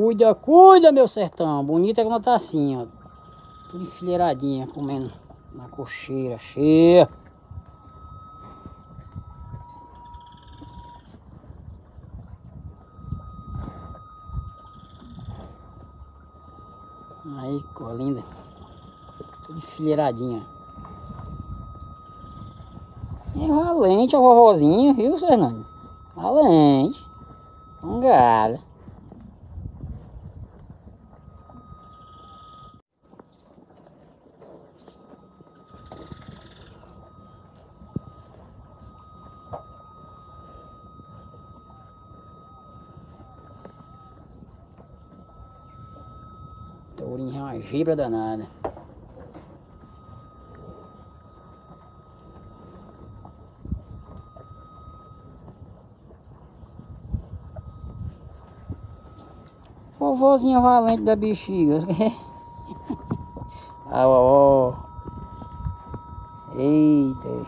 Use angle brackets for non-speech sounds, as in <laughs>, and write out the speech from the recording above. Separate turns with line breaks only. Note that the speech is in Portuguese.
Cuida, cuida, meu sertão. Bonita como tá assim, ó. Tudo enfileiradinha, comendo na cocheira, cheia. Aí, cor linda. Tudo enfileiradinha. É valente a vovozinha, viu, Fernando? Valente. Fungada. Tourinho é uma gibra danada. Vovozinha valente da bexiga. <laughs> ah, ó, ó. Eita.